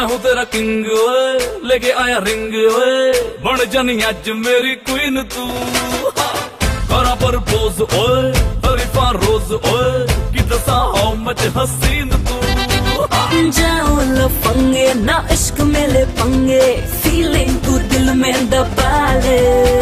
मैं हूँ तेरा किंग लेके आया रिंग बन जानी अज मेरी क्वीन तू। करा पर पोज ओए, हरीफा रोज, ओए। कि दसा हाउ मच हसीन तू। जाओ लफंगे, ना इश्क मेले पंगे। फीलिंग तू दिल में दबा ले।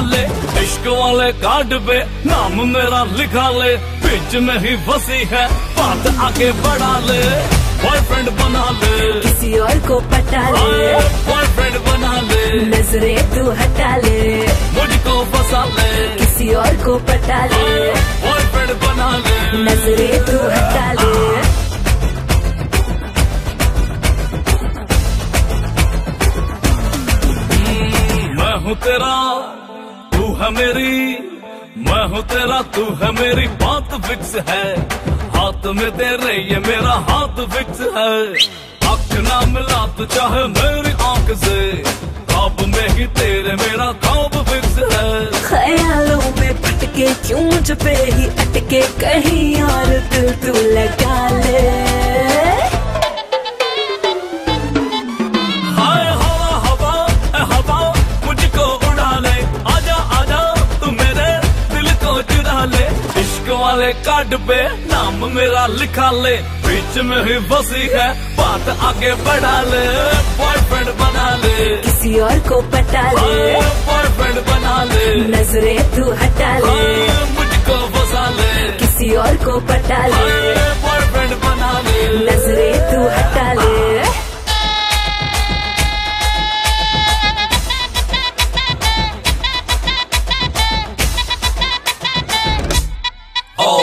ले इश्क वाले कार्ड पे नाम मेरा लिखा ले बीच में ही फंसी है बात आगे बढ़ा ले बॉयफ्रेंड बना ले। किसी और को पटा ले। बॉयफ्रेंड बना ले। नजरे तू हटा ले। मुझको फंसा ले। किसी और को पटा ले। बॉयफ्रेंड बना ले। नजरे तू हटा ले। हूँ तेरा है मेरी, मैं हूँ तेरा, तू है मेरी बात फिक्स है। हाथ में तेरे ये मेरा हाथ फिक्स है। आँख ना मिला तो चाहे मेरी आँख से। ख्वाब में ही तेरे, मेरा ख्वाब फिक्स है। ख्यालों में पटके क्यों पे ही अटके, कहीं और वाले कार्ड पे नाम मेरा लिखा ले। बीच में ही बसी है बात आगे बढ़ा ले। बॉयफ्रेंड बना ले। किसी और को पटा ले। बॉयफ्रेंड बना ले। नजरे तू हटा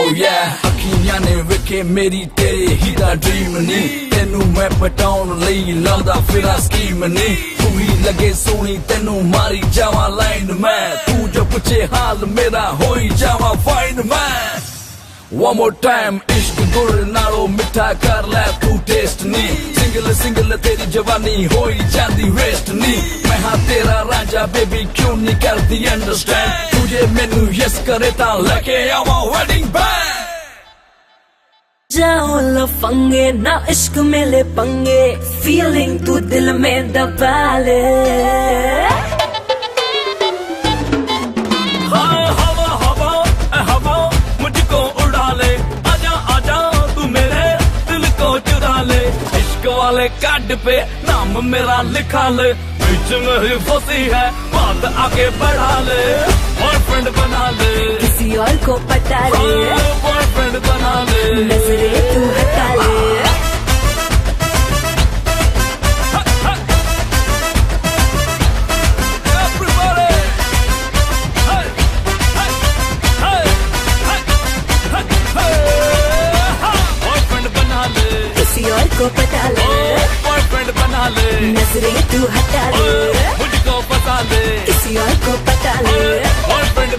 yeah ਅੱਖੀਆਂ ਨੇ ਵੇਖੇ ਮੇਰੀ ਤੇਰੇ ਹੀ ਦਾ ਡ੍ਰੀਮ ਨਹੀਂ ਤੈਨੂੰ ਮੈਂ ਪਟਾਉਣ ਲਈ ਲਾਉਂਦਾ ਫਿਰਾਂ ਸਕੀਮ ਨਹੀਂ ਤੂੰ ਹੀ ਲੱਗੇ ਸੋਹਣੀ ਤੈਨੂੰ ਮਾਰੀ ਜਾਵਾਂ ਲਾਈਨ ਮੈਂ ਤੂੰ ਜੋ ਪੁੱਛੇ ਹਾਲ ਮੇਰਾ ਹੋਈ ਜਾਵਾਂ ਫਾਈਨ ਮੈਂ One more time ਇਸ਼ਕ ਗੁਰ ਨਾਲੋਂ ਮਿੱਠਾ ਕਰ ਲੈ ਤੂੰ ਟੇਸਟ ਨਹੀਂ सिंगल सिंगल तेरी जवानी हो जाती वेस्ट नी। मैं हाँ तेरा राजा बेबी क्यों नहीं करती अंडरस्टैंड तुझे मेनू यस करे ता लेके आवा वेडिंग बैंड जाओ लफंगे, ना इश्क मिले पंगे फीलिंग तू दिल में दबा ले। इश्क कार्ड पे नाम मेरा लिखा ले। बीच में ही फंसी है बात आगे बढ़ा ले। बॉयफ्रेंड बना ले। किसी और को पता ले बॉयफ्रेंड बना किसी और को पता ले। बॉयफ्रेंड बना ले। नजरे तू हटा ले। मुझको पता ले। किसी और को पता ले। बॉयफ्रेंड